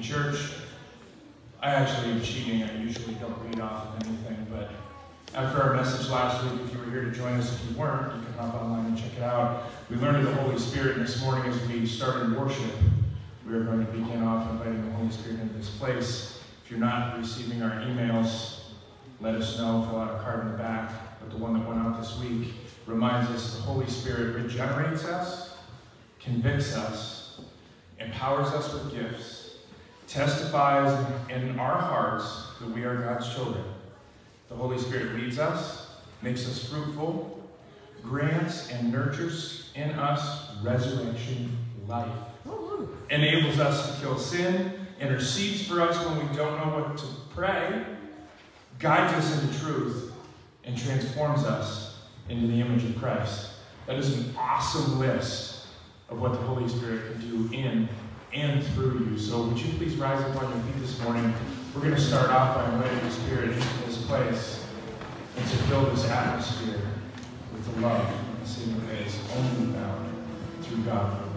Church, I actually am cheating. I usually don't read off of anything, but after our message last week, if you were here to join us, if you weren't, you can hop online and check it out. We learned of the Holy Spirit and this morning as we started worship. We are going to begin off inviting the Holy Spirit into this place. If you're not receiving our emails, let us know. Fill out a card in the back. But the one that went out this week reminds us the Holy Spirit regenerates us, convicts us, empowers us with gifts, testifies in our hearts that we are God's children. The Holy Spirit leads us, makes us fruitful, grants and nurtures in us resurrection life, enables us to kill sin, intercedes for us when we don't know what to pray, guides us into truth, and transforms us into the image of Christ. That is an awesome list of what the Holy Spirit can do in and through you. So would you please rise up on your feet this morning? We're going to start off by inviting the Spirit into this place and to fill this atmosphere with the love and the saving grace only found through God,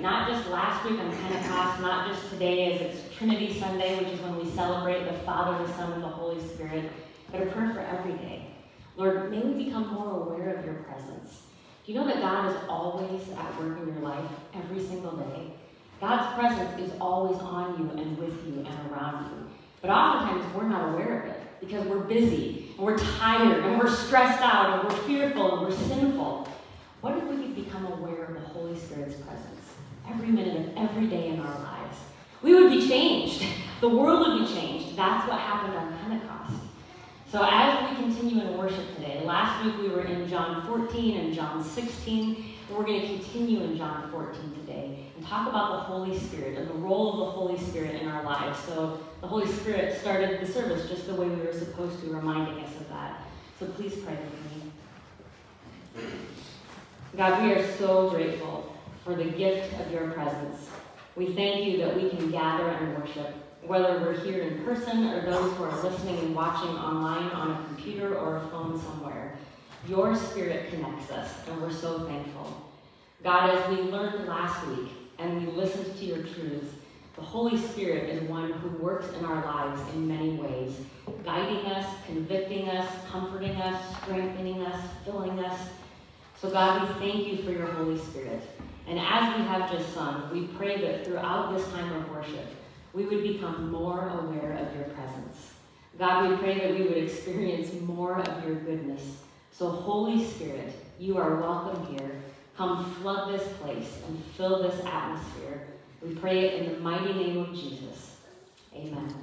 not just last week on Pentecost, not just today as it's Trinity Sunday, which is when we celebrate the Father, the Son, and the Holy Spirit, but a prayer for every day. Lord, may we become more aware of your presence. Do you know that God is always at work in your life every single day? God's presence is always on you and with you and around you. But oftentimes we're not aware of it because we're busy and we're tired and we're stressed out and we're fearful and we're sinful. What if we could become aware of the Holy Spirit's presence every minute of every day in our lives? We would be changed. The world would be changed. That's what happened on Pentecost. So as we continue in worship today, last week we were in John 14 and John 16, and we're going to continue in John 14 today and talk about the Holy Spirit and the role of the Holy Spirit in our lives. So the Holy Spirit started the service just the way we were supposed to, reminding us of that. So please pray with me. God, we are so grateful for the gift of your presence. We thank you that we can gather and worship, whether we're here in person or those who are listening and watching online on a computer or a phone somewhere. Your spirit connects us, and we're so thankful. God, as we learned last week and we listened to your truths, the Holy Spirit is one who works in our lives in many ways, guiding us, convicting us, comforting us, strengthening us, filling us. So, God, we thank you for your Holy Spirit. And as we have just sung, we pray that throughout this time of worship, we would become more aware of your presence. God, we pray that we would experience more of your goodness. So, Holy Spirit, you are welcome here. Come flood this place and fill this atmosphere. We pray it in the mighty name of Jesus. Amen.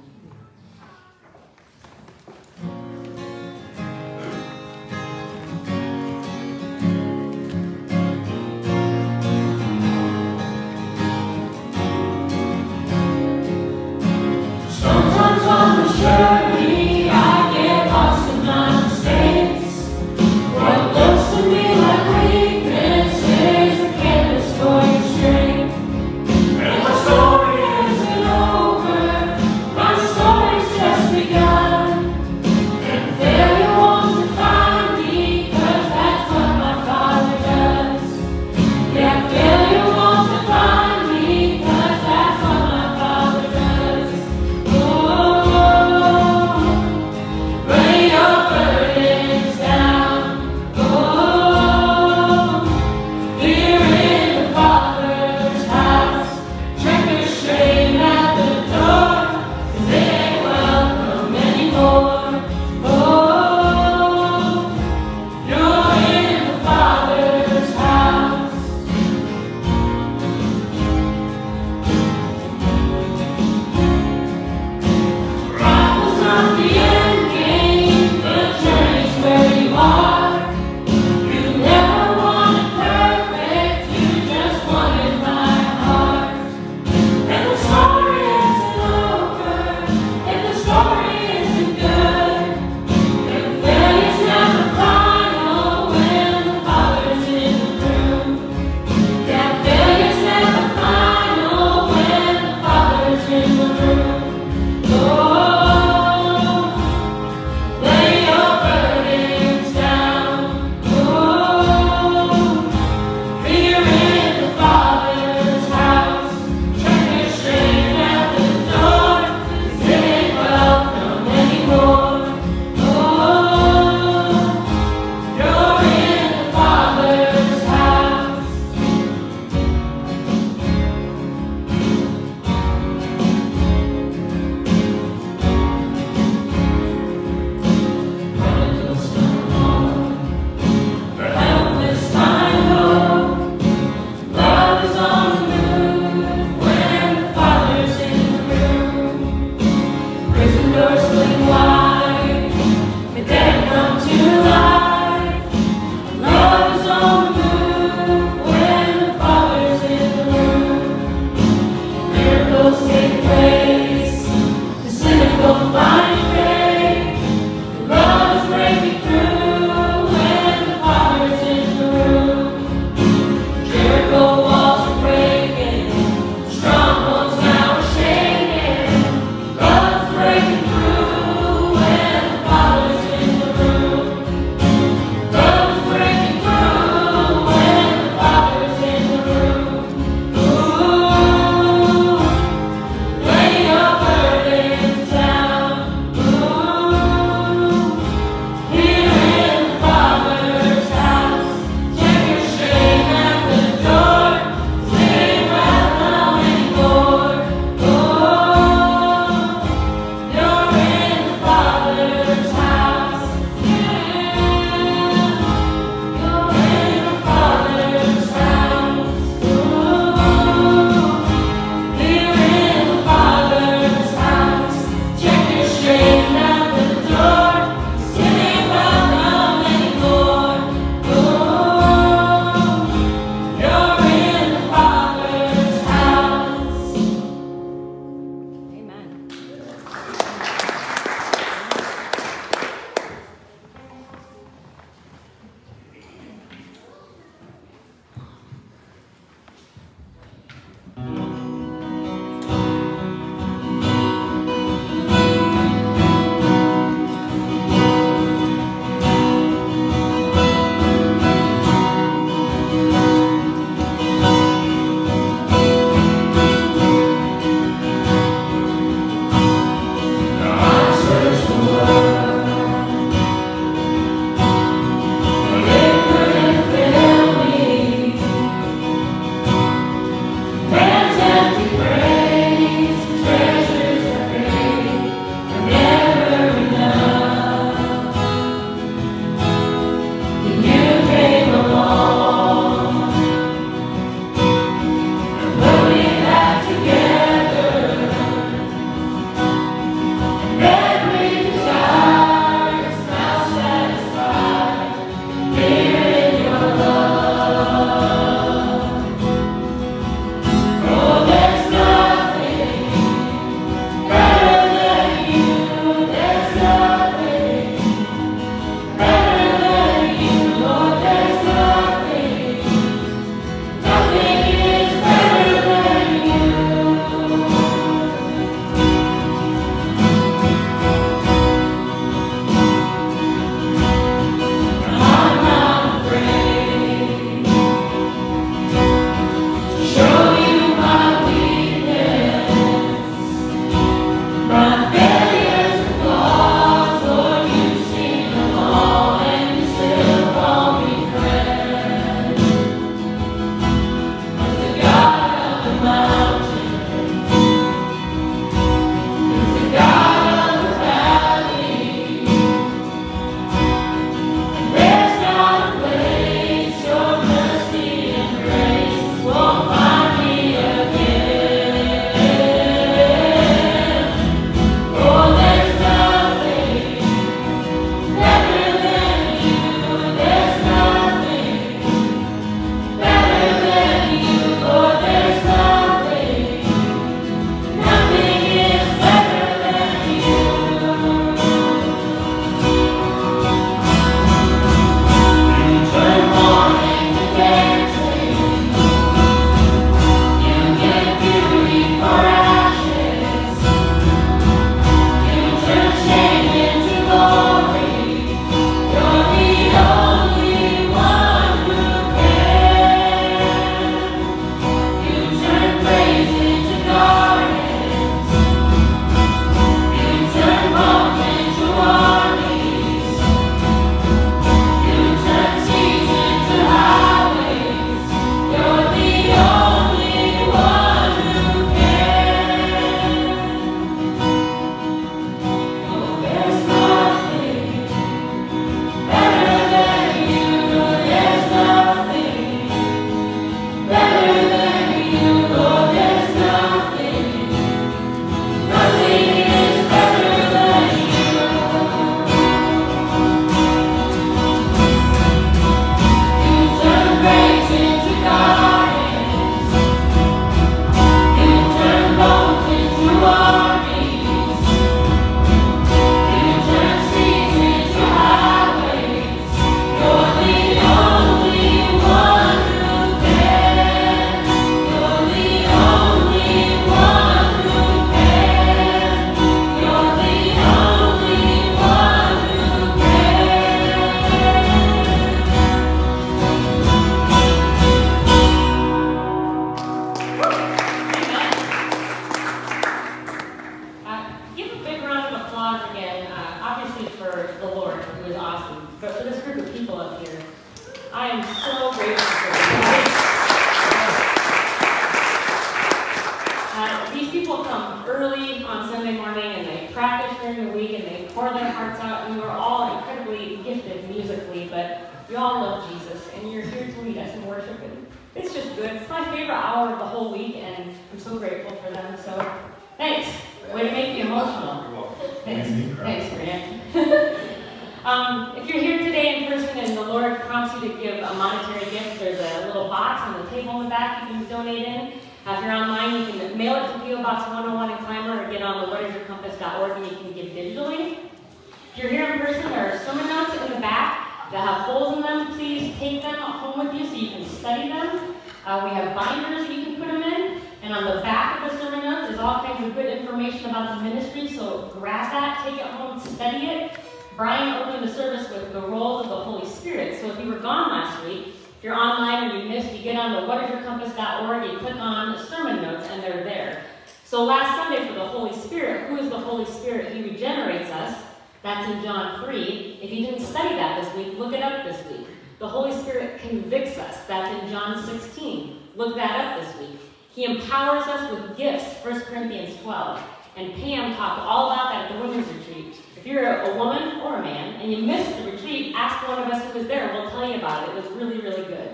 And on the back of the sermon notes is all kinds of good information about the ministry, so grab that, take it home, study it. Brian opened the service with the roles of the Holy Spirit. So if you were gone last week, if you're online and you missed, you get on the whatisyourcompass.org, you click on the sermon notes, and they're there. So last Sunday for the Holy Spirit, who is the Holy Spirit? He regenerates us. That's in John 3. If you didn't study that this week, look it up this week. The Holy Spirit convicts us. That's in John 16. Look that up this week. He empowers us with gifts, 1 Corinthians 12. And Pam talked all about that at the women's retreat. If you're a woman or a man and you missed the retreat, ask one of us who was there. We'll tell you about it. It was really, really good.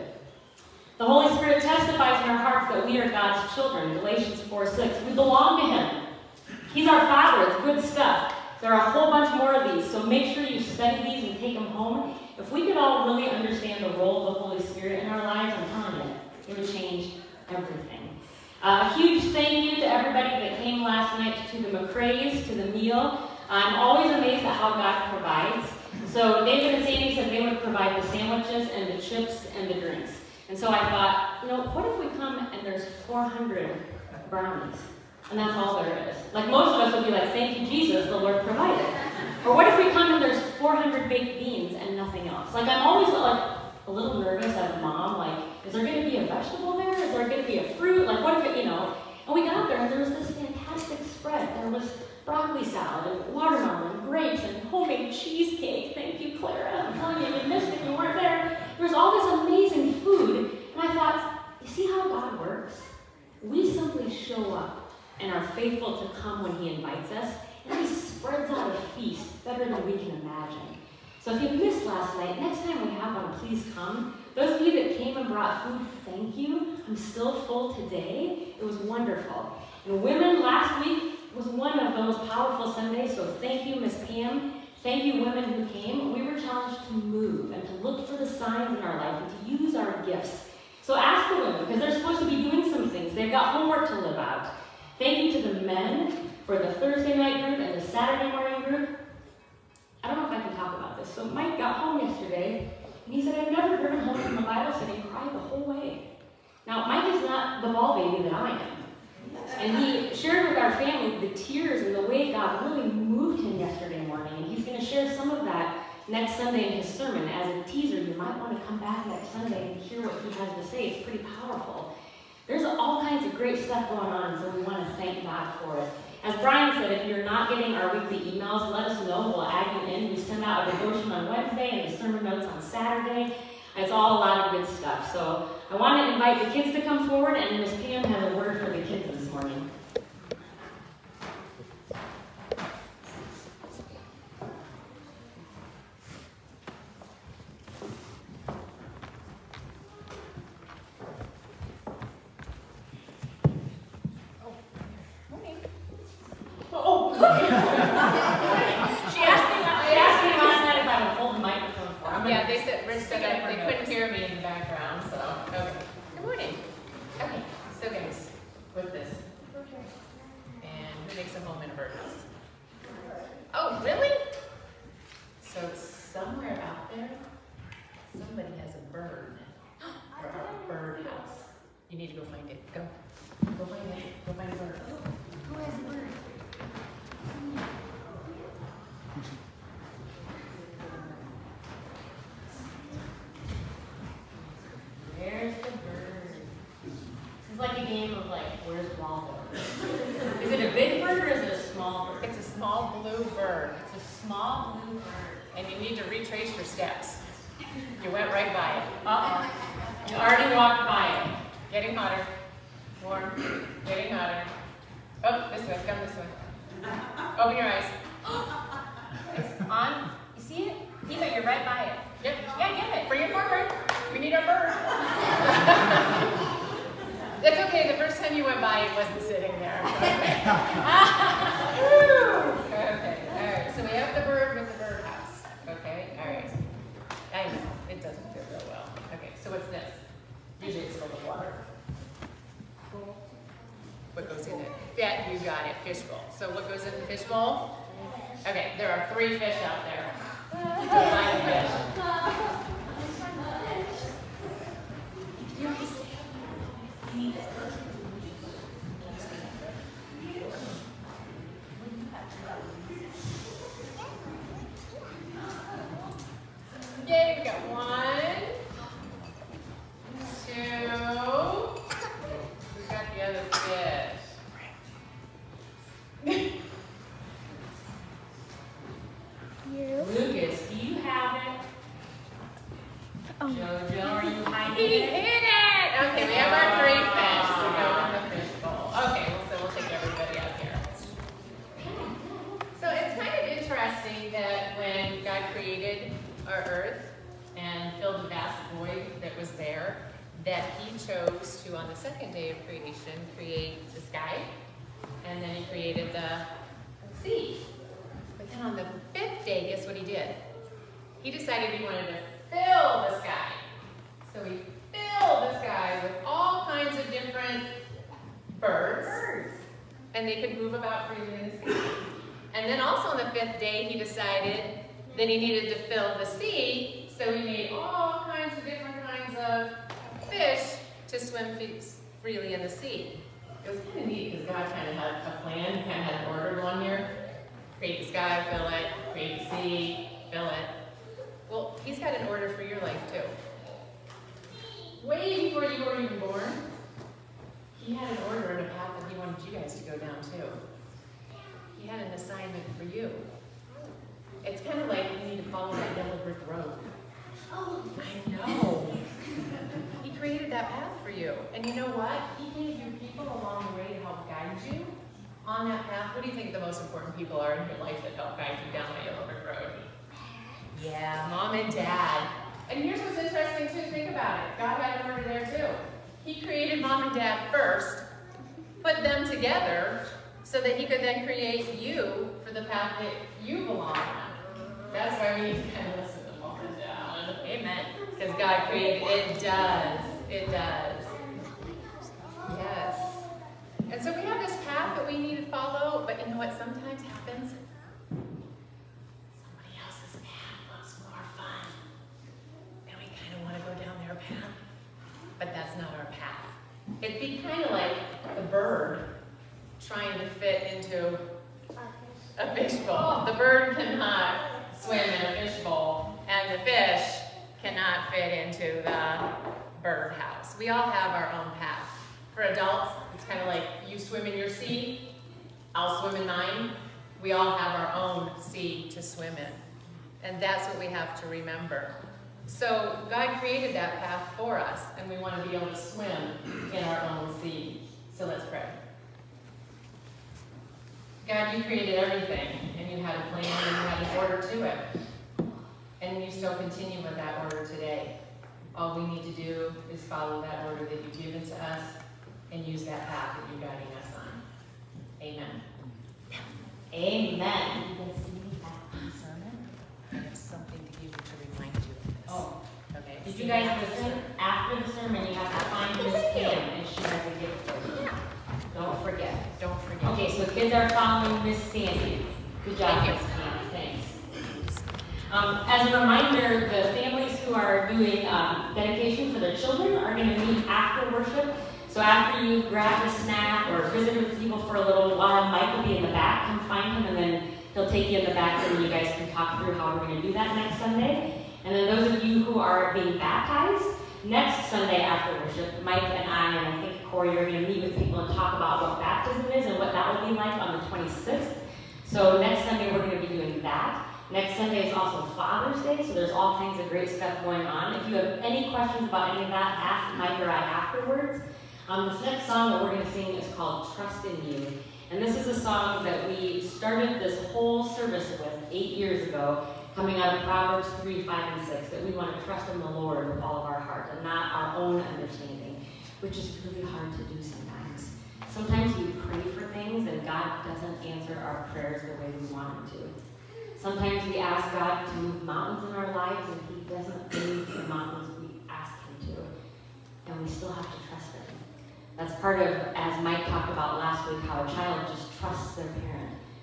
The Holy Spirit testifies in our hearts that we are God's children. Galatians 4 6. We belong to Him. He's our Father. It's good stuff. There are a whole bunch more of these, so make sure you study these and take them home. If we could all really understand the role of the Holy Spirit in our lives, I'm telling you, it would change everything. Uh, a huge thank you to everybody that came last night to the McCrae's, to the meal. I'm always amazed at how God provides. So David and Sandy said they would provide the sandwiches and the chips and the drinks. And so I thought, you know, what if we come and there's 400 brownies? And that's all there is. Like most of us would be like, thank you, Jesus, the Lord provided. Or what if we come and there's 400 baked beans and nothing else? Like I'm always like a little nervous as a mom, like, is there going to be a vegetable there? Is there going to be a fruit? Like, what if it, you know? And we got there and there was this fantastic spread. There was broccoli salad and watermelon and grapes and homemade cheesecake. Thank you, Clara. I'm telling you, you missed it. You weren't there. There was all this amazing food. And I thought, you see how God works? We simply show up and are faithful to come when He invites us, and He spreads out a feast better than we can imagine. So if you missed last night, next time we have one, please come. Those of you that came and brought food, thank you. I'm still full today. It was wonderful. And women, last week was one of those powerful Sundays, so thank you, Miss Pam. Thank you, women who came. We were challenged to move and to look for the signs in our life and to use our gifts. So ask the women, because they're supposed to be doing some things. They've got homework to live out. Thank you to the men for the Thursday night group and the Saturday morning group. I don't know if I can talk about this. So Mike got home yesterday, and he said, I've never driven home from a Bible study and cried the whole way. Now, Mike is not the bawl baby that I am. And he shared with our family the tears and the way God really moved him yesterday morning. And he's going to share some of that next Sunday in his sermon. As a teaser, you might want to come back next Sunday and hear what he has to say. It's pretty powerful. There's all kinds of great stuff going on, so we want to thank God for it. As Brian said, if you're not getting our weekly emails, let us know. We'll add you in. We send out a devotion on Wednesday and the sermon notes on Saturday. It's all a lot of good stuff. So I want to invite the kids to come forward, and Miss Pam has a word for the kids this morning. Oh, she asked me. She asked me last night if I would hold the microphone for her. Yeah, they said, Rich said that they couldn't hear me in the background, so, okay. Good morning. Okay, so guys, with this. And who makes a home in a birdhouse? Oh, really? So somewhere out there, somebody has a bird, or a birdhouse. You need to go find it, go. Go find it, go find a bird. Who has a bird? Where's the bird? It's like a game of like, where's Waldo? Is it a big bird or is it a small bird? It's a small blue bird, It's a small blue bird. and you need to retrace your steps. You went right by it. Uh-oh. You already walked by it. Getting hotter. Warm. Getting hotter. Oh, this way, come this way. Open your eyes. It's on, you see it? Eva, you're right by it. Yep, yeah, get it, bring it forward. We need our bird. It's okay, the first time you went by, it wasn't sitting there. Okay. Okay, all right, so we have the bird with the birdhouse. Okay, all right. I know, it doesn't fit real well. Okay, so what's this? Usually it's full of water. What goes in it? Yeah, you got it, fishbowl. So what goes in the fishbowl? Okay, there are three fish out there. Five fish. Jojo, are you hiding He it? Okay, we have our three fish to go in the fish bowl. Okay, well, so we'll take everybody out here. So it's kind of interesting that when God created our earth and filled the vast void that was there, that he chose to, on the second day of creation, create the sky, and then he created the sea. But then on the fifth day, guess what he did? He decided he wanted to fill the sky. So he filled the sky with all kinds of different birds. And they could move about freely in the sea. And then also on the fifth day, he decided that he needed to fill the sea. So he made all kinds of different kinds of fish to swim freely in the sea. It was kind of neat because God kind of had a plan, kind of had an order going here. Create the sky, fill it, create the sea, fill it. Well, he's got an order for your life too. Way before you were even born, he had an order and a path that he wanted you guys to go down too. He had an assignment for you. It's kind of like you need to follow that yellow brick road. Oh, I know. He created that path for you. And you know what? He gave you people along the way to help guide you on that path. What do you think the most important people are in your life that help guide you down that yellow brick road? Yeah, mom and dad. And here's what's interesting too, think about it. God had an order there too. He created mom and dad first, put them together, so that he could then create you for the path that you belong on. That's why we need to listen to mom and dad. Amen. Because God created, it does. It does. Yes. And so we have this path that we need to follow, but you know what sometimes happens? Somebody else's path looks more fun. And we kind of want to go down their path. But that's not our path. It'd be kind of like the bird trying to fit into a fishbowl. The bird cannot swim in a fishbowl, and the fish cannot fit into the birdhouse. We all have our own path. For adults, it's kind of like you swim in your sea, I'll swim in mine. We all have our own sea to swim in. And that's what we have to remember. So God created that path for us, and we want to be able to swim in our own sea. So let's pray. God, you created everything, and you had a plan, and you had an order to it. And you still continue with that order today. All we need to do is follow that order that you've given to us and use that path that you're guiding us on. Amen. Amen. I have something to give you to remind you of this. Oh, Okay. Did you guys listen? After the sermon, you have to find Miss Pam, and she has a gift for you. Don't forget. Don't forget. Okay, so kids are following Miss Sandy. Good job, Miss Sandy, thanks. Um, as a reminder, the families who are doing, um, dedication for their children are gonna meet after worship. So after you grab a snack or visit with people for a little while, Mike will be in the back, come find him, and then he'll take you in the back and you guys can talk through how we're gonna do that next Sunday. And then those of you who are being baptized, next Sunday after worship, Mike and I, and I think Corey, are gonna meet with people and talk about what baptism is and what that will be like on the twenty-sixth. So next Sunday, we're gonna be doing that. Next Sunday is also Father's Day, so there's all kinds of great stuff going on. If you have any questions about any of that, ask Mike or I afterwards. Um, this next song that we're gonna sing is called Trust in You. And this is a song that we started this whole service with eight years ago, coming out of Proverbs 3, 5, and 6, that we want to trust in the Lord with all of our heart and not our own understanding, which is really hard to do sometimes. Sometimes we pray for things and God doesn't answer our prayers the way we want Him to. Sometimes we ask God to move mountains in our lives and He doesn't move the mountains we ask Him to. And we still have to trust Him. That's part of, as Mike talked about last week, how a child just trusts their parent.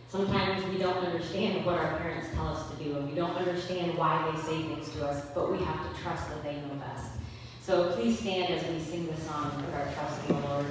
Sometimes we don't understand what our parents tell us to do, and we don't understand why they say things to us, but we have to trust that they know best. So please stand as we sing the song put our trust in the Lord.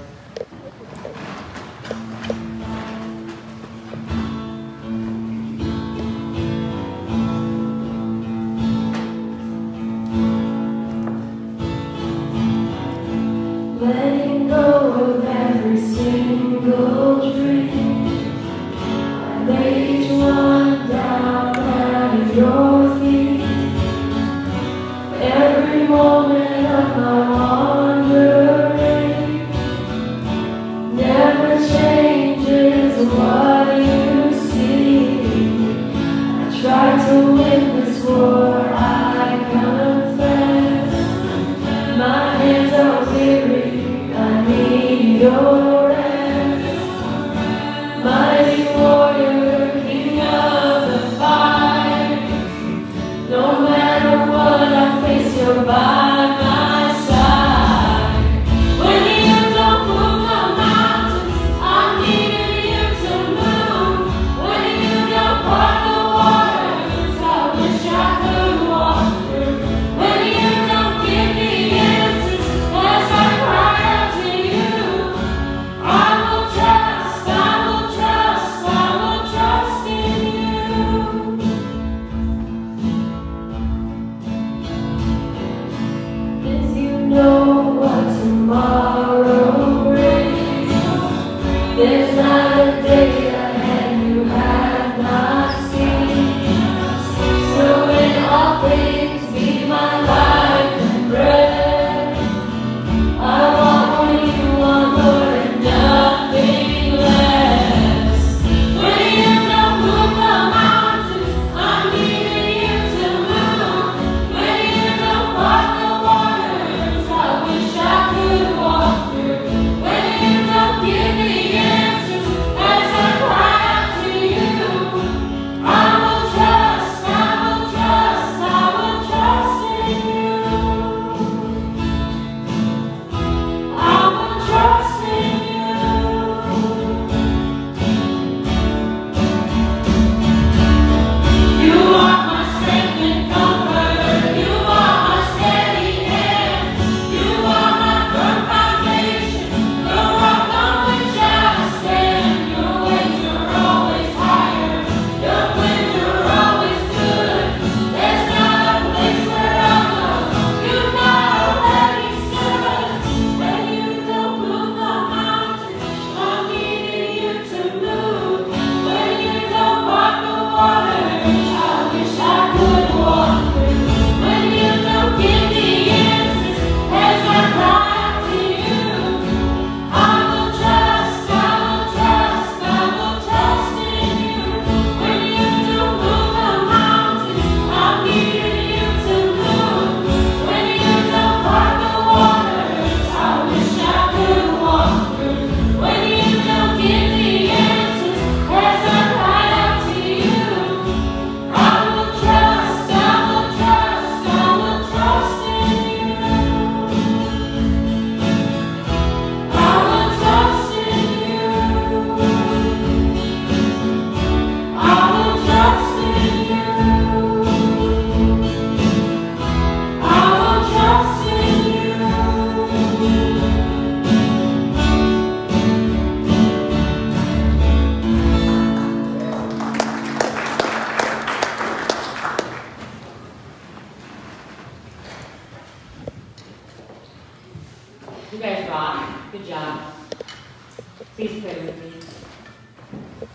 Please pray with me.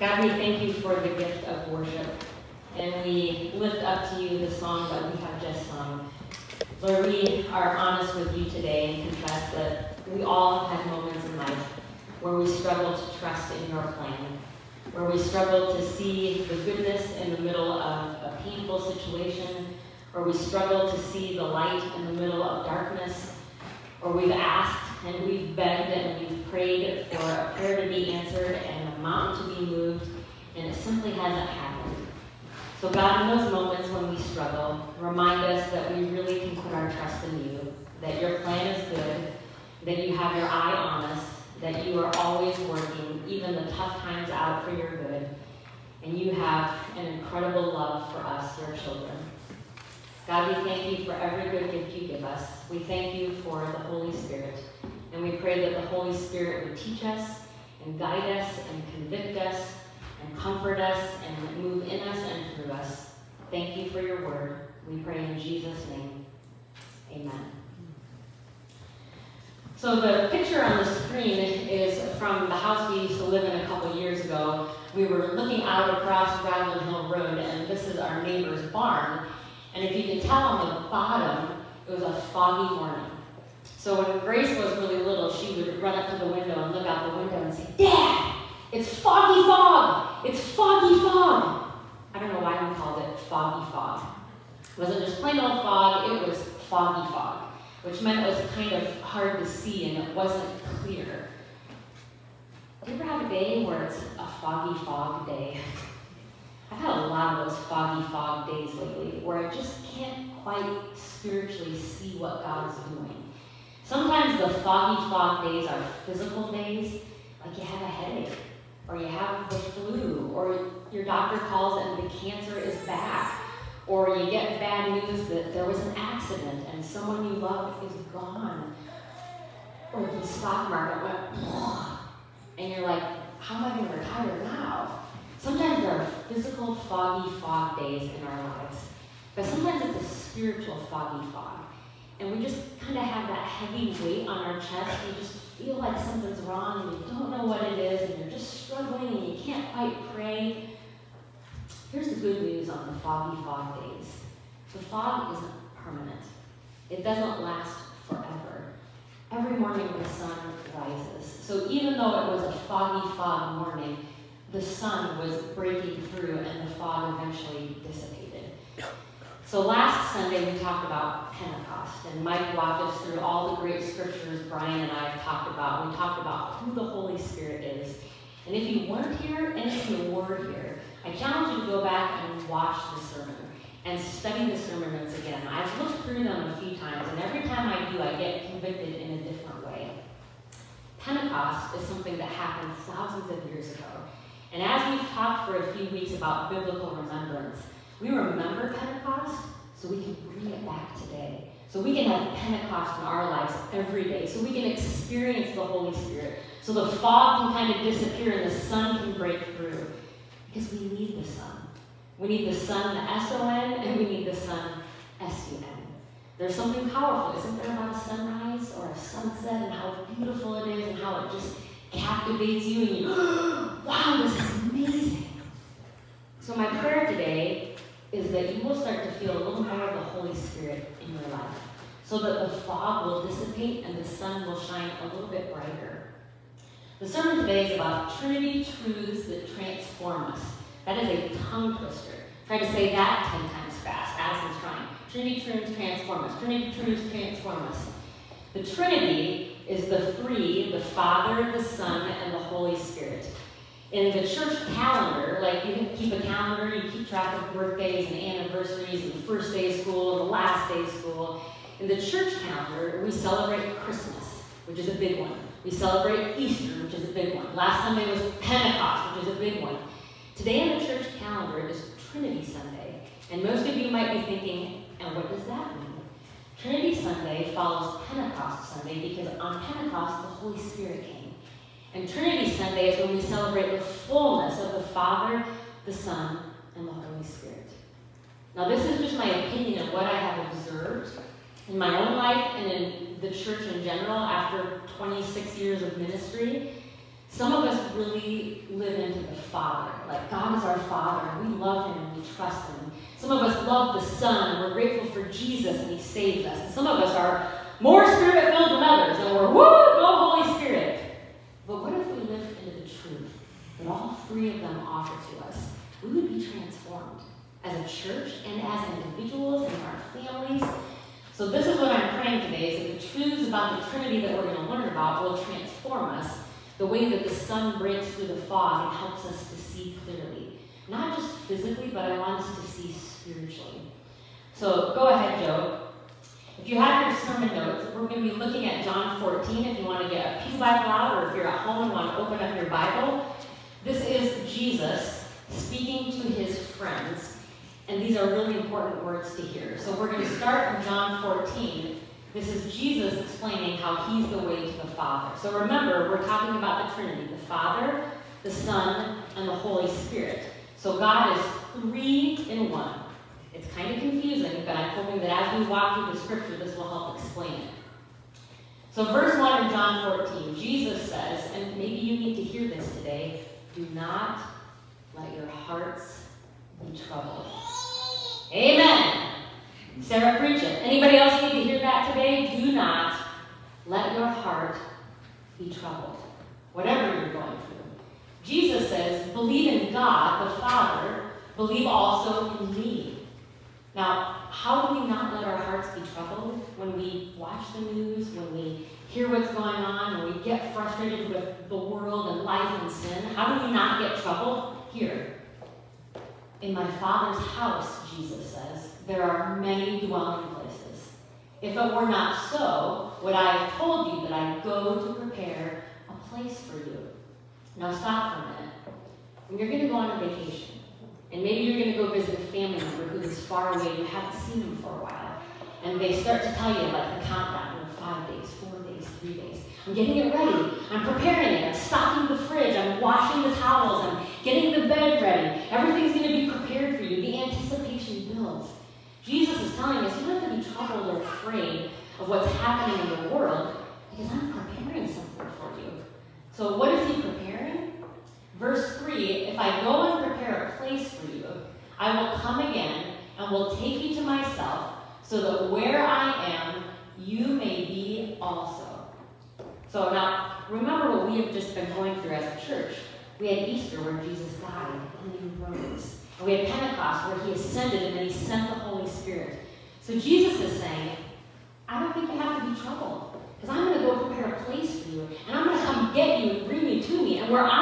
God, we thank you for the gift of worship. And we lift up to you the song that we have just sung. Lord, we are honest with you today and confess that we all have moments in life where we struggle to trust in your plan, where we struggle to see the goodness in the middle of a painful situation, or we struggle to see the light in the middle of darkness, or we've asked and we've begged and we've prayed for a prayer to be answered and a mountain to be moved, and it simply hasn't happened. So, God, in those moments when we struggle, remind us that we really can put our trust in you, that your plan is good, that you have your eye on us, that you are always working, even the tough times out for your good, and you have an incredible love for us, your children. God, we thank you for every good gift you give us. We thank you for the Holy Spirit. And we pray that the Holy Spirit would teach us and guide us and convict us and comfort us and move in us and through us. Thank you for your word. We pray in Jesus' name. Amen. So the picture on the screen is from the house we used to live in a couple years ago. We were looking out across Gravelin Hill Road, and this is our neighbor's barn. And if you can tell on the bottom, it was a foggy morning. So when Grace was really little, she would run up to the window and look out the window and say, Dad, it's foggy fog! It's foggy fog! I don't know why we called it foggy fog. It wasn't just plain old fog, it was foggy fog, which meant it was kind of hard to see and it wasn't clear. Do you ever have a day where it's a foggy fog day? I've had a lot of those foggy fog days lately where I just can't quite spiritually see what God is doing. Sometimes the foggy fog days are physical days, like you have a headache, or you have the flu, or your doctor calls and the cancer is back, or you get bad news that there was an accident and someone you love is gone, or the stock market went, and you're like, how am I going to retire now? Sometimes there are physical foggy fog days in our lives, but sometimes it's a spiritual foggy fog. And we just kind of have that heavy weight on our chest. We just feel like something's wrong and you don't know what it is and you're just struggling and you can't quite pray. Here's the good news on the foggy fog days. The fog isn't permanent. It doesn't last forever. Every morning the sun rises. So even though it was a foggy fog morning, the sun was breaking through and the fog eventually dissipated. So last Sunday we talked about Pentecost, and Mike walked us through all the great scriptures Brian and I have talked about. We talked about who the Holy Spirit is. And if you weren't here, and if you were here, I challenge you to go back and watch the sermon and study the sermon notes again. I've looked through them a few times, and every time I do, I get convicted in a different way. Pentecost is something that happened thousands of years ago. And as we've talked for a few weeks about biblical remembrance, we remember Pentecost so we can bring it back today. So we can have Pentecost in our lives every day. So we can experience the Holy Spirit. So the fog can kind of disappear and the sun can break through. Because we need the sun. We need the sun, the S-O-N, and we need the sun, S-U-N. There's something powerful, isn't there, about a sunrise or a sunset and how beautiful it is and how it just captivates you and you, wow, this is amazing. So my prayer today is that you will start to feel a little more of the Holy Spirit in your life so that the fog will dissipate and the sun will shine a little bit brighter. The sermon today is about Trinity truths that transform us. That is a tongue twister. Try to say that 10 times fast. Addison's trying. Trinity truths transform us. Trinity truths transform us. The Trinity is the three, the Father, the Son, and the Holy Spirit. In the church calendar, like you can keep a calendar, you keep track of birthdays and anniversaries and the first day of school and the last day of school. In the church calendar, we celebrate Christmas, which is a big one. We celebrate Easter, which is a big one. Last Sunday was Pentecost, which is a big one. Today in the church calendar is Trinity Sunday. And most of you might be thinking, and what does that mean? Trinity Sunday follows Pentecost Sunday because on Pentecost, the Holy Spirit came. And Trinity Sunday is when we celebrate the fullness of the Father, the Son, and the Holy Spirit. Now, this is just my opinion of what I have observed in my own life and in the church in general after 26 years of ministry. Some of us really live into the Father. Like, God is our Father, and we love Him and we trust Him. Some of us love the Son, and we're grateful for Jesus, and He saves us. And some of us are more spirit filled than others, and we're, woo, no Holy Spirit. But what if we lived into the truth that all three of them offer to us, we would be transformed as a church and as individuals and our families. So this is what I'm praying today, is that the truths about the Trinity that we're going to learn about will transform us the way that the sun breaks through the fog and helps us to see clearly. Not just physically, but I want us to see spiritually. So go ahead, Joe. If you have your sermon notes, we're going to be looking at John 14 if you want to get a Pew Bible out or if you're at home and want to open up your Bible. This is Jesus speaking to his friends, and these are really important words to hear. So we're going to start in John 14. This is Jesus explaining how he's the way to the Father. So remember, we're talking about the Trinity the Father, the Son, and the Holy Spirit. So God is three in one. It's kind of confusing, but I'm hoping that as we walk through the scripture, this will help explain it. So, verse 1 in John 14, Jesus says, and maybe you need to hear this today do not let your hearts be troubled. Amen. Sarah, preach it. Anybody else need to hear that today? Do not let your heart be troubled, whatever you're going through. Jesus says, believe in God, the Father, believe also in me. Now, how do we not let our hearts be troubled when we watch the news, when we hear what's going on, when we get frustrated with the world and life and sin? How do we not get troubled? Here. In my Father's house, Jesus says, there are many dwelling places. If it were not so, would I have told you that I go to prepare a place for you? Now stop for a minute. When you're going to go on a vacation, and maybe you're going to go visit a family member who is far away, you haven't seen them for a while, and they start to tell you like the countdown, you know, five days, four days, three days. I'm getting it ready. I'm preparing it. I'm stocking the fridge. I'm washing the towels. I'm getting the bed ready. Everything's going to be prepared for you. The anticipation builds. Jesus is telling us you don't have to be troubled or afraid of what's happening in the world because I'm preparing something for you. So what is he preparing? Verse 3, if I go and prepare a place for you, I will come again and will take you to myself, so that where I am, you may be also. So now, remember what we have just been going through as a church. We had Easter where Jesus died and he rose. And we had Pentecost where he ascended and then he sent the Holy Spirit. So Jesus is saying, I don't think you have to be troubled. Because I'm going to go prepare a place for you. And I'm going to come get you and bring you to me. And where I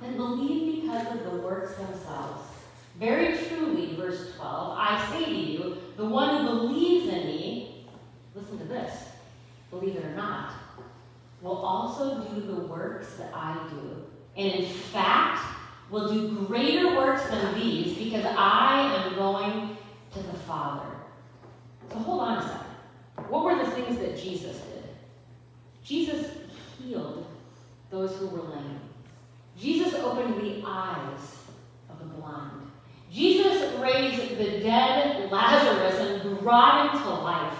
then believe because of the works themselves. Very truly, verse 12, I say to you, the one who believes in me, listen to this, believe it or not, will also do the works that I do. And in fact, will do greater works than these because I am going to the Father. So hold on a second. What were the things that Jesus did? Jesus healed those who were lame. Jesus opened the eyes of the blind. Jesus raised the dead Lazarus and brought him to life.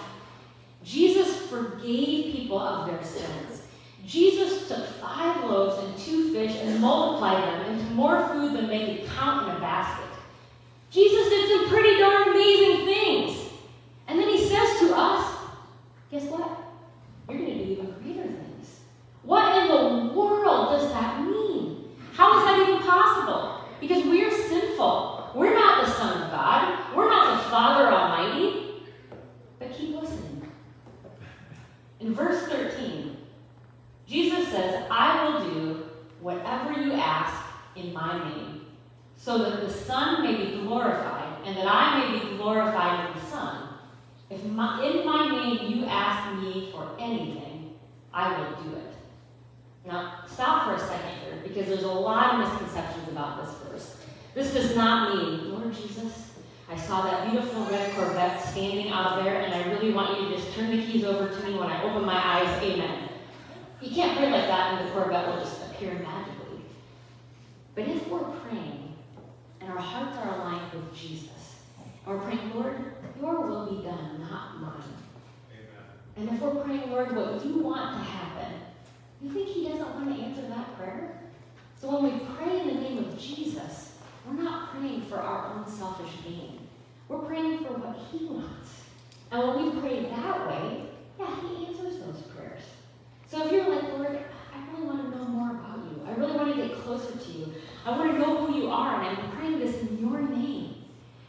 Jesus forgave people of their sins. Jesus took five loaves and two fish and multiplied them into more food than they could count in a basket. Jesus did some pretty darn amazing things. And then he says to us, guess what? You're going to do even greater things. What in the world does that mean? How is that even possible? Because we're sinful. We're not the Son of God. We're not the Father Almighty. But keep listening. In verse 13, Jesus says, I will do whatever you ask in my name, so that the Son may be glorified, and that I may be glorified in the Son. If my, in my name you ask me for anything, I will do it. Now, stop for a second here, because there's a lot of misconceptions about this verse. This does not mean, Lord Jesus, I saw that beautiful red Corvette standing out there, and I really want you to just turn the keys over to me when I open my eyes. Amen. You can't pray like that, and the Corvette will just appear magically. But if we're praying, and our hearts are aligned with Jesus, and we're praying, Lord, your will be done, not mine. Amen. And if we're praying, Lord, what you want to happen, you think he doesn't want to answer that prayer? So when we pray in the name of Jesus, we're not praying for our own selfish gain. We're praying for what he wants. And when we pray that way, yeah, he answers those prayers. So if you're like, Lord, I really want to know more about you. I really want to get closer to you. I want to know who you are, and I'm praying this in your name.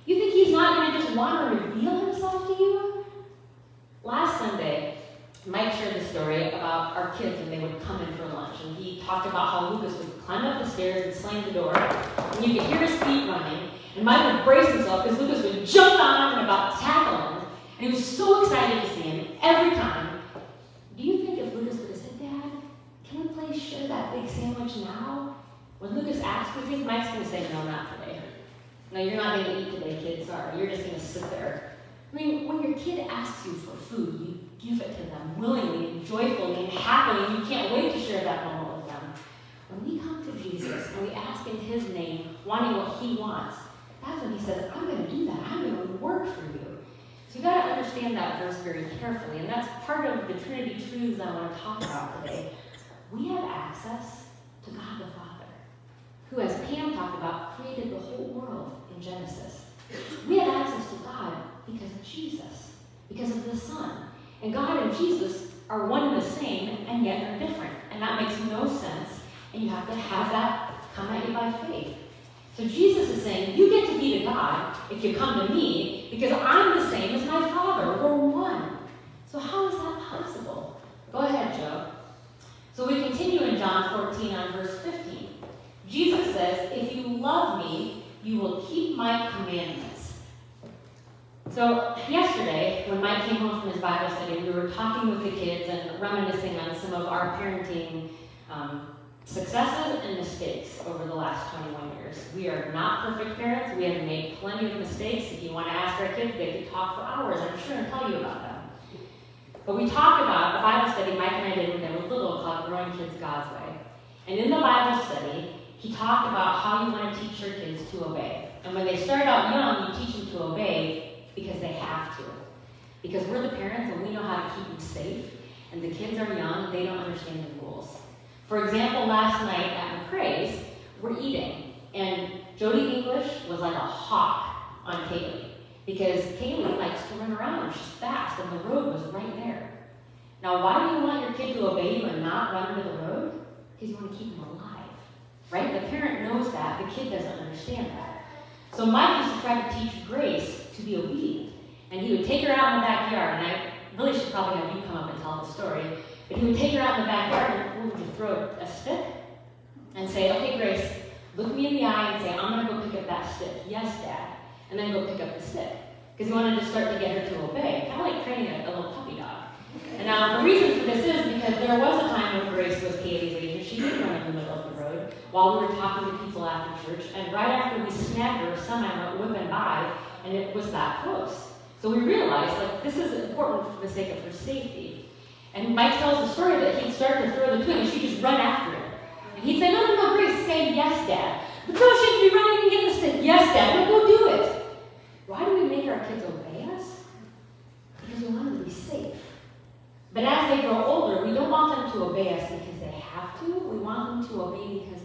You think he's not going to just want to reveal himself to you? Last Sunday, Mike shared the story about our kids and they would come in for lunch, and he talked about how Lucas would climb up the stairs and slam the door, and you could hear his feet running, and Mike would brace himself because Lucas would jump on him and about tackle him, and he was so excited to see him every time. Do you think if Lucas would have said, Dad, can we please share that big sandwich now? When Lucas asked for things, Mike's going to say, no, not today. No, you're not going to eat today, kid. Sorry. You're just going to sit there. I mean, when your kid asks you for food, you give it to them willingly and joyfully and happily, you can't wait to share that moment with them. When we come to Jesus and we ask in His name, wanting what He wants, that's when He says, I'm going to do that. I'm going to work for you. So you've got to understand that verse very carefully, and that's part of the Trinity truths I want to talk about today. We have access to God the Father, who, as Pam talked about, created the whole world in Genesis. We have access to God because of Jesus, because of the Son. And God and Jesus are one and the same, and yet they're different. And that makes no sense. And you have to have that come at you by faith. So Jesus is saying, you get to be to God if you come to me, because I'm the same as my Father. We're one. So how is that possible? Go ahead, Joe. So we continue in John 14 on verse 15. Jesus says, if you love me, you will keep my commandments. So yesterday, when Mike came home from his Bible study, we were talking with the kids and reminiscing on some of our parenting um, successes and mistakes over the last 21 years. We are not perfect parents. We have made plenty of mistakes. If you want to ask our kids, they could talk for hours, I'm sure, and tell you about them. But we talked about a Bible study Mike and I did when they were little called Growing Kids God's Way. And in the Bible study, he talked about how you want to teach your kids to obey. And when they start out young, you teach them to obey because they have to. Because we're the parents and we know how to keep them safe. And the kids are young and they don't understand the rules. For example, last night at McCrae's, we're eating. And Jody English was like a hawk on Kaylee. Because Kaylee likes to run around. She's fast and the road was right there. Now, why do you want your kid to obey you and not run into the road? Because you want to keep them alive. Right? The parent knows that. The kid doesn't understand that. So Mike used to try to teach Grace to be obedient. And he would take her out in the backyard, and I really should probably have you come up and tell the story. But he would take her out in the backyard and would throw a stick and say, okay, Grace, look me in the eye and say, I'm going to go pick up that stick. Yes, Dad. And then go pick up the stick. Because he wanted to start to get her to obey, kind of like training a, a little puppy dog. And now the reason for this is because there was a time when Grace was Kaylee's age and she did run in the middle of the road. while we were talking to people after church, and right after we snagged her, semi went by, and it was that close. So we realized, like, this is important for the sake of her safety. And Mike tells the story that he'd start to throw the twig, and she'd just run after him. And he'd say, no, no, no, Grace, say yes, Dad. The girl shouldn't be running and getting the. Yes, Dad, no, go do it. Why do we make our kids obey us? Because we want them to be safe. But as they grow older, we don't want them to obey us because they have to. We want them to obey because.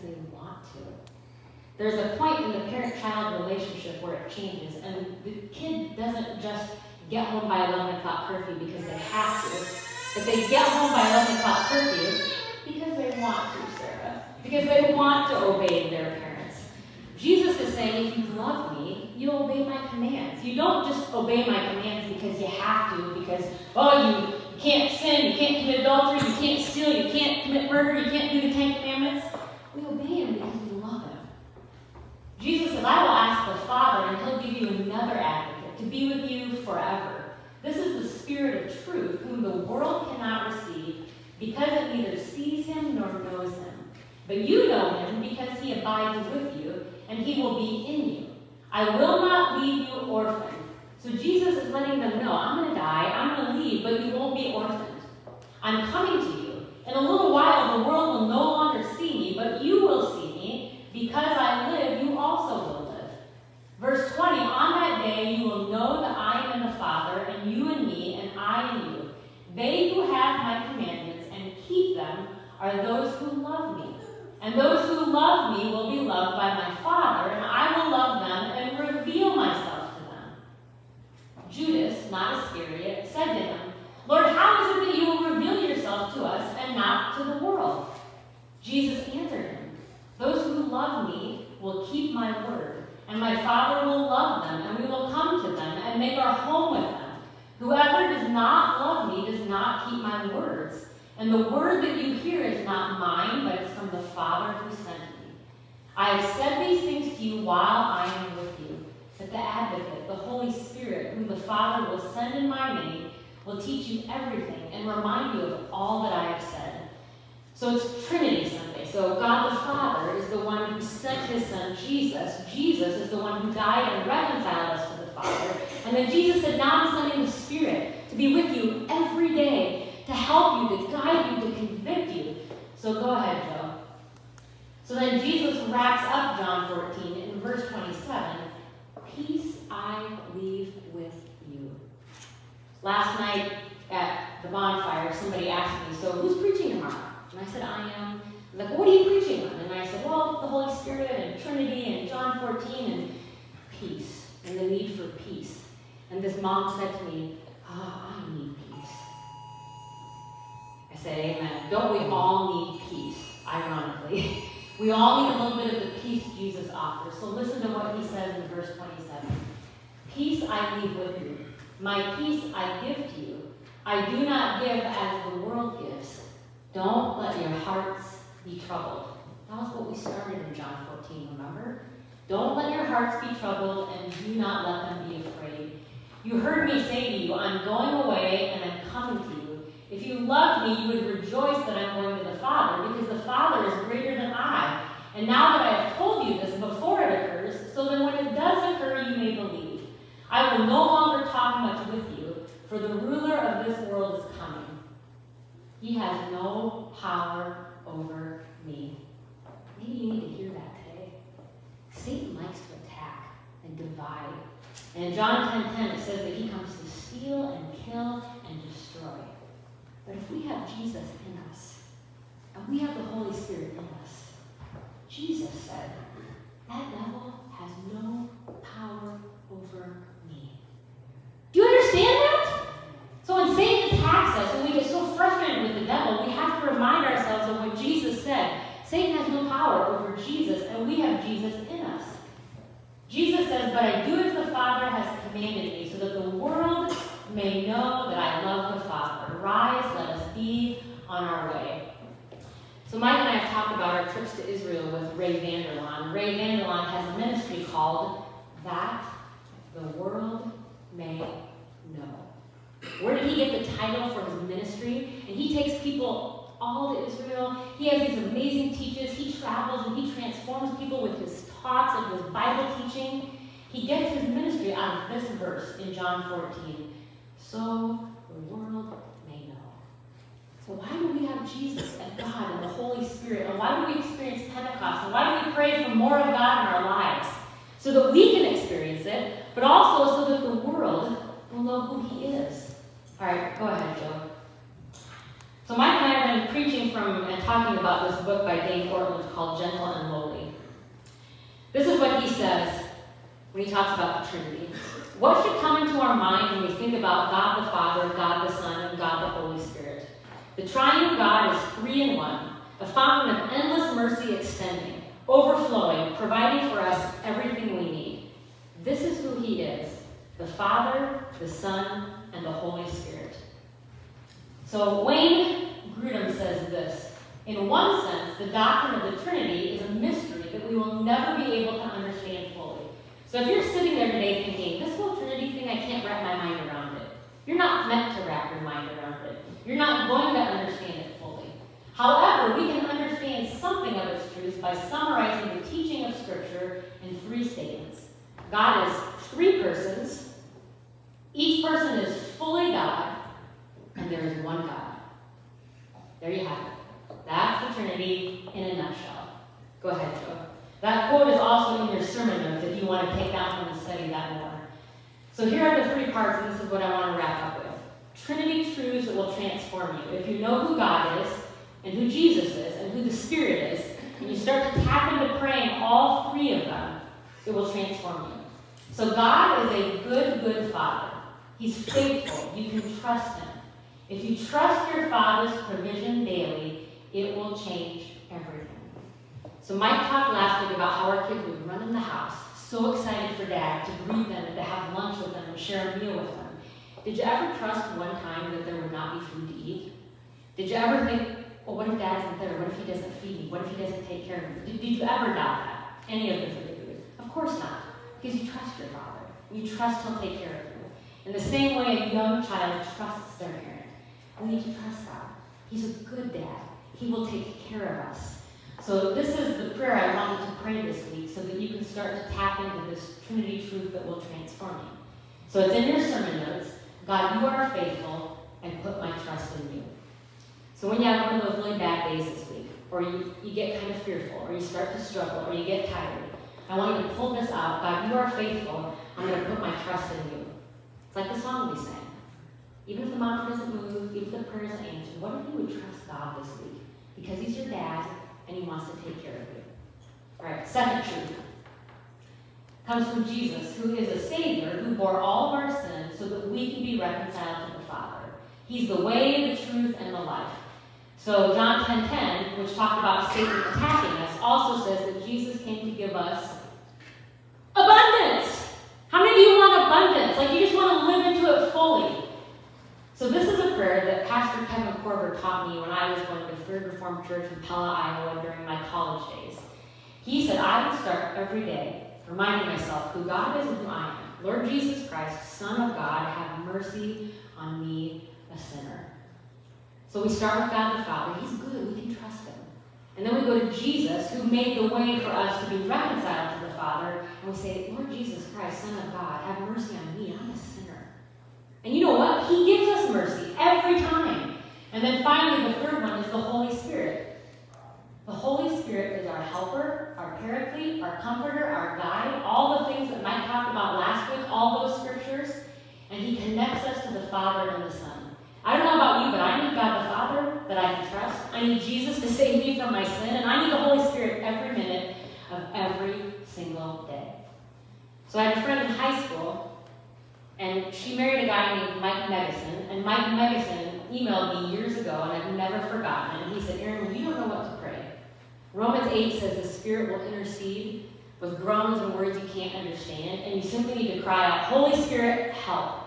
There's a point in the parent-child relationship where it changes, and the kid doesn't just get home by 11 o'clock curfew because they have to, but they get home by 11 o'clock curfew because they want to, Sarah. Because they want to obey their parents. Jesus is saying, if you love me, you obey my commands. You don't just obey my commands because you have to, because, oh, you can't sin, you can't commit adultery, you can't steal, you can't commit murder, you can't do the Ten Commandments. We obey him because. Jesus said, I will ask the Father, and he'll give you another advocate to be with you forever. This is the Spirit of truth, whom the world cannot receive because it neither sees him nor knows him. But you know him because he abides with you, and he will be in you. I will not leave you orphaned. So Jesus is letting them know, I'm going to die, I'm going to leave, but you won't be orphaned. I'm coming to you. In a little while, the world will no longer see me, but you will see me. Because I live, you also will live. Verse 20, on that day you will know that I am in the Father, and you in me, and I in you. They who have my commandments and keep them are those who love me. And those who love me will be loved by my Father, and I will love them and reveal myself to them. Judas, not Iscariot, said to him, Lord, how is it that you will reveal yourself to us and not to the world? Jesus answered him, Those who love me will keep my word, and my Father will love them, and we will come to them and make our home with them. Whoever does not love me does not keep my words. And the word that you hear is not mine, but it's from the Father who sent me. I have said these things to you while I am with you, that the advocate, the Holy Spirit, whom the Father will send in my name, will teach you everything and remind you of all that I have said. So it's Trinity Sunday. So God the Father is the one who sent his son Jesus. Jesus is the one who died and reconciled us to the Father. And then Jesus said, now I'm sending the Spirit to be with you every day, to help you, to guide you, to convict you. So go ahead, Joe. So then Jesus wraps up John 14 in verse 27. Peace I leave with you. Last night at the bonfire, somebody asked me, so who's preaching tomorrow? And I said, I am. Like, what are you preaching on? And I said, well, the Holy Spirit and Trinity and John 14 and peace and the need for peace. And this mom said to me, oh, I need peace. I said, amen. Don't we all need peace, ironically? We all need a little bit of the peace Jesus offers. So listen to what he says in verse 27. Peace I leave with you. My peace I give to you. I do not give as the world gives. Don't let your hearts be troubled. That was what we started in John 14, remember? Don't let your hearts be troubled and do not let them be afraid. You heard me say to you, I'm going away and I'm coming to you. If you loved me, you would rejoice that I'm going to the Father, because the Father is greater than I. And now that I have told you this before it occurs, so that when it does occur, you may believe. I will no longer talk much with you, for the ruler of this world is coming. He has no power over me. Maybe you need to hear that today. Satan likes to attack and divide. And in John 10:10 it says that he comes to steal and kill and destroy. But if we have Jesus in us, and we have the Holy Spirit in us, Jesus said, that devil has no power over me. Do you understand that? So when Satan attacks us and we get so frustrated with the devil, we have to remind ourselves of what Jesus said. Satan has no power over Jesus, and we have Jesus in us. Jesus says, But I do as the Father has commanded me, so that the world may know that I love the Father. Rise, let us be on our way. So Mike and I have talked about our trips to Israel with Ray Vander Laan. Ray Vander Laan has a ministry called That the World May Know. Where did he get the title for his ministry? And he takes people all to Israel. He has these amazing teachers. He travels and he transforms people with his talks and his Bible teaching. He gets his ministry out of this verse in John 14. So the world may know. So why do we have Jesus and God and the Holy Spirit? And why do we experience Pentecost? And why do we pray for more of God in our lives? So that we can experience it, but also so that the world will know who he is. All right, go ahead, Joe. So Mike and I have been preaching from and talking about this book by Dane Ortlund called Gentle and Lowly. This is what he says when he talks about the Trinity. What should come into our mind when we think about God the Father, God the Son, and God the Holy Spirit? The triune God is three in one, a fountain of endless mercy extending, overflowing, providing for us everything we need. This is who he is, the Father, the Son, and the Holy Spirit. So Wayne Grudem says this, in one sense, the doctrine of the Trinity is a mystery that we will never be able to understand fully. So if you're sitting there today thinking, this whole Trinity thing, I can't wrap my mind around it. You're not meant to wrap your mind around it. You're not going to understand it fully. However, we can understand something of its truth by summarizing the teaching of Scripture in three statements. God is three persons, each person is fully God, and there is one God. There you have it. That's the Trinity in a nutshell. Go ahead, Joe. That quote is also in your sermon notes if you want to take that one and study that more. So here are the three parts, and this is what I want to wrap up with. Trinity truths that will transform you. If you know who God is, and who Jesus is, and who the Spirit is, and you start to tap into praying all three of them, it will transform you. So God is a good, good Father. He's faithful. You can trust Him. If you trust your Father's provision daily, it will change everything. So Mike talked last week about how our kids would run in the house, so excited for Dad to greet them and to have lunch with them and share a meal with them. Did you ever trust one time that there would not be food to eat? Did you ever think, well, what if Dad isn't there? What if he doesn't feed me? What if he doesn't take care of me? Did, did you ever doubt that? Any of you? Of course not, because you trust your Father. You trust He'll take care of you. In the same way a young child trusts their parent, we need to trust God. He's a good dad. He will take care of us. So this is the prayer I want you to pray this week so that you can start to tap into this Trinity truth that will transform you. So it's in your sermon notes. God, you are faithful and put my trust in you. So when you have one of those really bad days this week, or you, you get kind of fearful, or you start to struggle, or you get tired, I want you to pull this out. God, you are faithful. I'm going to put my trust in you. It's like the song we sang. Even if the mountain doesn't move, even if the prayer isn't answered, what if you would trust God this week? Because He's your dad and He wants to take care of you. All right, second truth comes from Jesus, who is a Savior who bore all of our sins so that we can be reconciled to the Father. He's the way, the truth, and the life. So John 10:10, 10, 10, which talked about Satan attacking us, also says that Jesus came to give us abundance. How many of you want abundance? Like you just want to live into it fully. So this is a prayer that Pastor Kevin Korver taught me when I was going to Third Reformed Church in Pella, Iowa during my college days. He said I would start every day reminding myself who God is and who I am. Lord Jesus Christ, Son of God, have mercy on me, a sinner. So we start with God the Father. He's good. We can trust him. And then we go to Jesus, who made the way for us to be reconciled Father. And we say, Lord Jesus Christ, Son of God, have mercy on me. I'm a sinner. And you know what? He gives us mercy every time. And then finally, the third one is the Holy Spirit. The Holy Spirit is our helper, our paraclete, our comforter, our guide, all the things that Mike talked about last week, all those scriptures. And he connects us to the Father and the Son. I don't know about you, but I need God the Father that I can trust. I need Jesus to save me from my sin, and I need the Holy Spirit every minute of every single day. So I had a friend in high school, and she married a guy named Mike Megison, and Mike Megison emailed me years ago, and I've never forgotten. And he said, Aaron, you don't know what to pray. Romans 8 says the Spirit will intercede with groans and words you can't understand, and you simply need to cry out, Holy Spirit, help.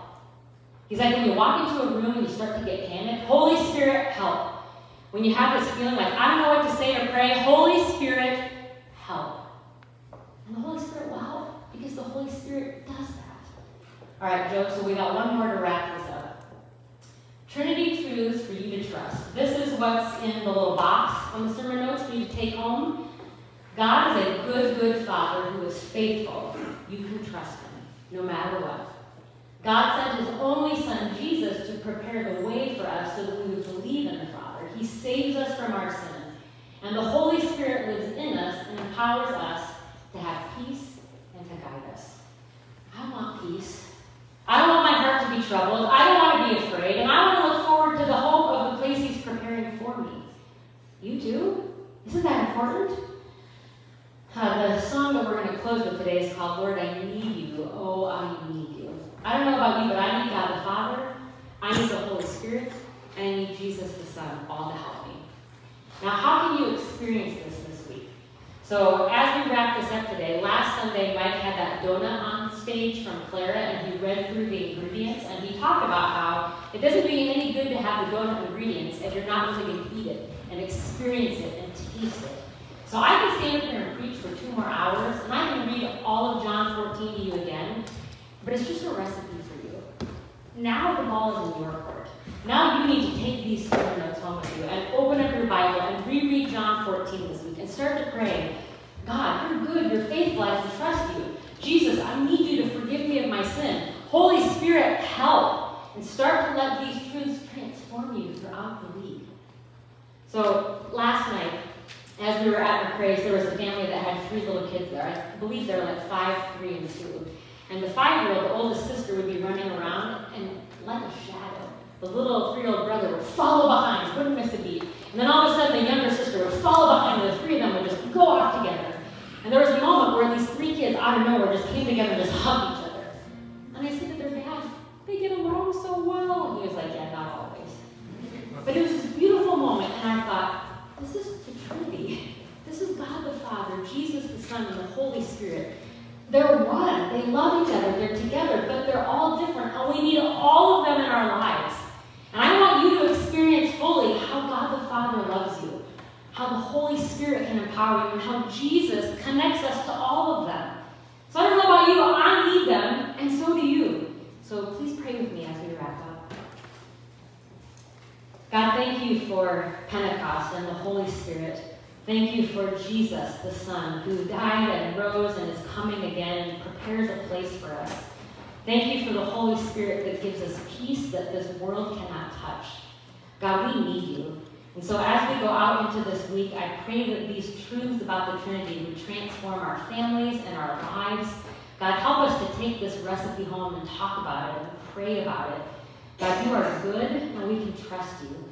He's like, when you walk into a room and you start to get panicked, Holy Spirit, help. When you have this feeling like, I don't know what to say or pray, Holy Spirit, help. The Holy Spirit will help because the Holy Spirit does that. All right, Joe, so we got one more to wrap this up. Trinity truths for you to trust. This is what's in the little box on the sermon notes for you to take home. God is a good, good Father who is faithful. You can trust him, no matter what. God sent his only Son, Jesus, to prepare the way for us so that we would believe in the Father. He saves us from our sin. And the Holy Spirit lives in us and empowers us to have peace and to guide us. I want peace. I don't want my heart to be troubled. I don't want to be afraid. And I want to look forward to the hope of the place He's preparing for me. You do? Isn't that important? Uh, the song that we're going to close with today is called Lord, I Need You. Oh, I need you. I don't know about you, but I need God the Father. I need the Holy Spirit. And I need Jesus the Son, all to help me. Now, how can you experience this? So, as we wrap this up today, last Sunday, Mike had that donut on stage from Clara, and he read through the ingredients, and he talked about how it doesn't do you any good to have the donut ingredients if you're not willing to eat it and experience it and taste it. So I can stand up here and preach for two more hours, and I can read all of John 14 to you again, but it's just a recipe for you. Now the ball is in your court. Now you need to take these sermon notes home with you and open up your Bible and reread John 14 this start to pray. God, you're good, you're faithful, I can trust you. Jesus, I need you to forgive me of my sin. Holy Spirit, help. And start to let these truths transform you throughout the week. So last night, as we were at McCrae's, there was a family that had three little kids there. I believe they were like five, three, and two. And the five-year-old, the oldest sister, would be running around, and like a shadow, the little three-year-old brother would follow behind, wouldn't miss a beat. And then all of a sudden, the younger sister would follow behind, and the three of them would just go off together. And there was a moment where these three kids, out of nowhere, just came together and just hugged each other. And I said to their dad, they get along so well. And he was like, yeah, not always. But it was this beautiful moment, and I thought, this is the Trinity. This is God the Father, Jesus the Son, and the Holy Spirit. They're one. They love each other. They're together, but they're all different. And we need all of them in our lives. And I want you to experience fully how God the Father loves you, how the Holy Spirit can empower you, and how Jesus connects us to all of them. So I don't know about you, but I need them, and so do you. So please pray with me as we wrap up. God, thank you for Pentecost and the Holy Spirit. Thank you for Jesus, the Son, who died and rose and is coming again and prepares a place for us. Thank you for the Holy Spirit that gives us peace that this world cannot touch. God, we need you. And so as we go out into this week, I pray that these truths about the Trinity would transform our families and our lives. God, help us to take this recipe home and talk about it and pray about it. God, you are good and we can trust you.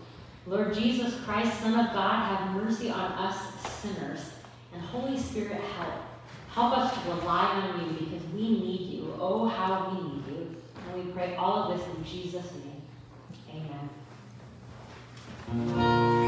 Lord Jesus Christ, Son of God, have mercy on us sinners. And Holy Spirit, help. Help us to rely on you because we need you. Oh, how we need you. And we pray all of this in Jesus' name. Amen.